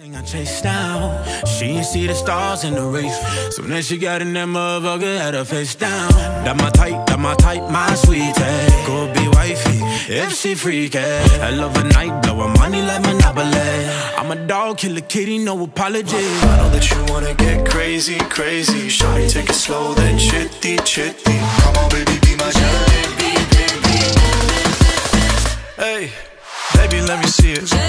Thing I chased down. She ain't see the stars in the race. So then she got in that motherfucker, had her face down. That my type, that my type, my sweetie. Go be wifey, if she freaky. I love a night, blowin' money like Monopoly. I'm a dog, killer kitty, no apology. I know that you wanna get crazy, crazy. Shawty, take it slow, then chitty, chitty. Come on, baby, be my jelly. baby. Hey, baby, let me see it.